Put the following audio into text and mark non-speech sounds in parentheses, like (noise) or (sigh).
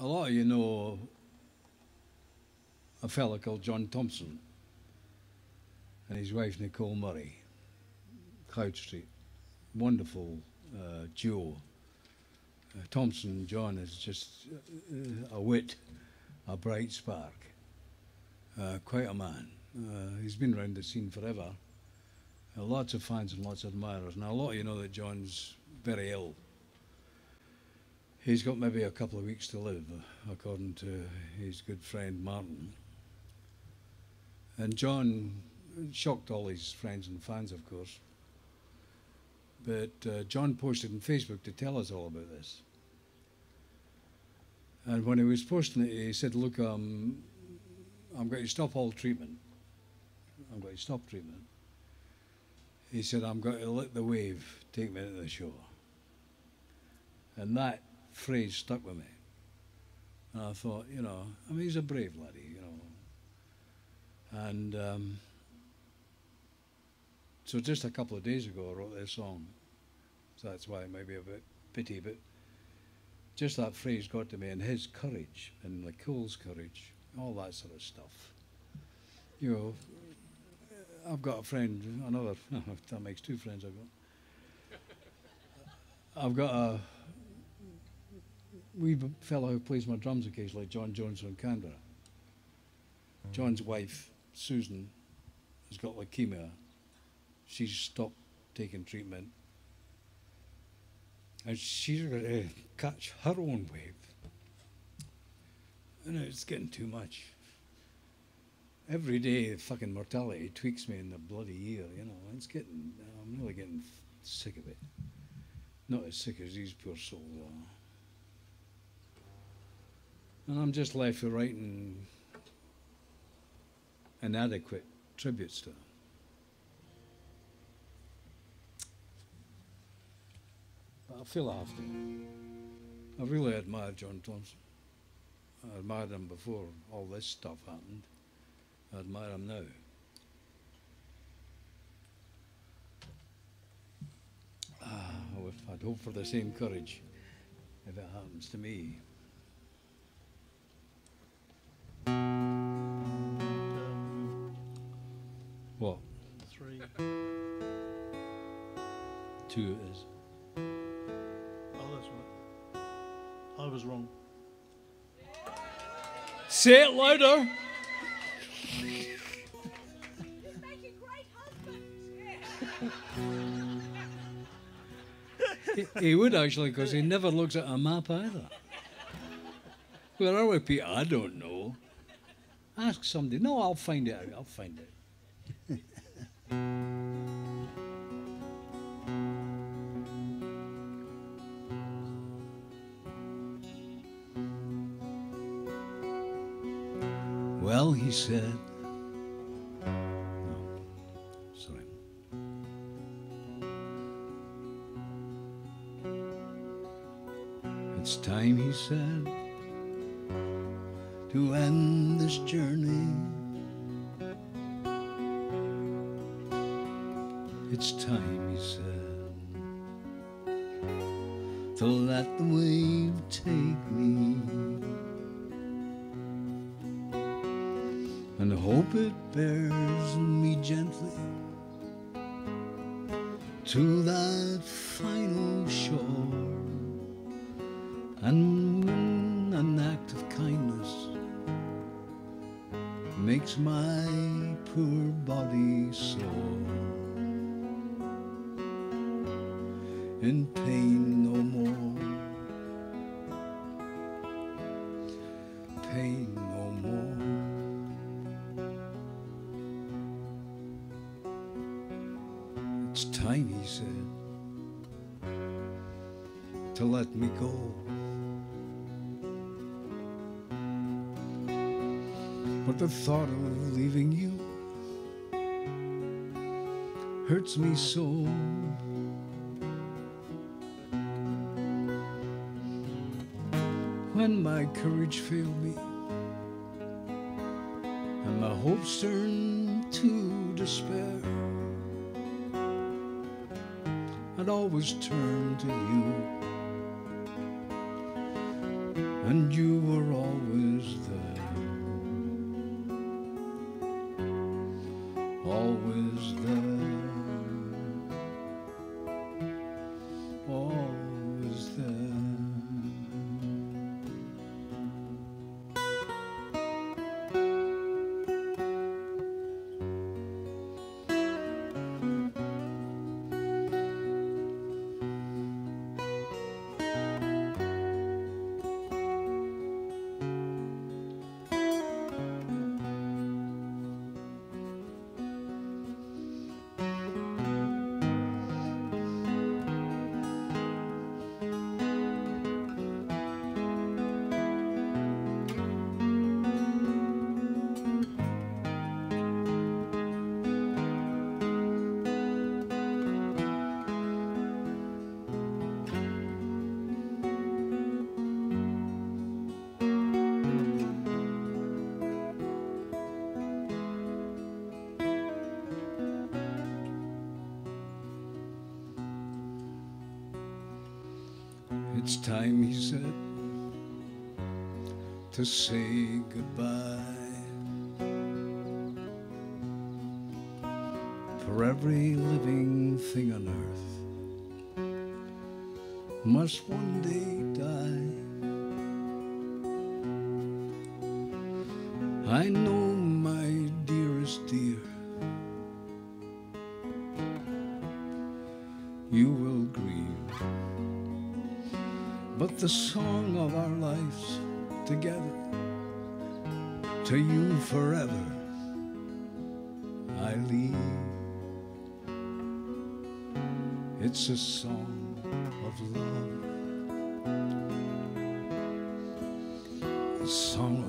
a lot of you know a fella called John Thompson and his wife Nicole Murray, Cloud Street. Wonderful uh, duo. Uh, Thompson John is just uh, a wit, a bright spark, uh, quite a man. Uh, he's been around the scene forever. Uh, lots of fans and lots of admirers. Now, a lot of you know that John's very ill. He's got maybe a couple of weeks to live, uh, according to his good friend Martin. And John shocked all his friends and fans, of course. But uh, John posted on Facebook to tell us all about this. And when he was posting it, he said, Look, um, I'm going to stop all treatment. I'm going to stop treatment. He said, I'm going to let the wave take me to the shore. And that phrase stuck with me. And I thought, you know, I mean, he's a brave laddie, you know. And um, so just a couple of days ago, I wrote this song. So that's why it might be a bit pity, but just that phrase got to me, and his courage, and Nicole's courage, all that sort of stuff. You know, I've got a friend, another, (laughs) that makes two friends I've got. I've got a wee fellow who plays my drums occasionally, John Jones from Canberra. Hmm. John's wife, Susan, has got leukemia. She's stopped taking treatment. And she's going to uh, catch her own wave. And it's getting too much. Every day, fucking mortality tweaks me in the bloody ear, you know. It's getting, I'm really getting sick of it. Not as sick as these poor souls are. And I'm just left with writing inadequate tributes to them. But I feel I have to. I really admire John Thompson. I admired him before all this stuff happened. I admire him now. Ah, I'd hope for the same courage if it happens to me. What? Three. Two it is. Oh, that's right. I was wrong. Say it louder. he, he would actually, because he never looks at a map either. Where are we, Pete? I don't know. Ask somebody. No, I'll find it out. I'll find it. (laughs) well, he said. It's time, he said, to end this journey. It's time, he said, to let the wave take me. And hope it bears me gently to that final shore. And when an act of kindness makes my poor body sore, in pain no more, pain no more. It's time, he said, to let me go. But the thought of leaving you hurts me so. When my courage failed me and my hopes turned to despair, I'd always turn to you and you were always there. Always there. It's time, he said, to say goodbye. For every living thing on earth must one day die. I know, the song of our lives together, to you forever, I leave. It's a song of love, a song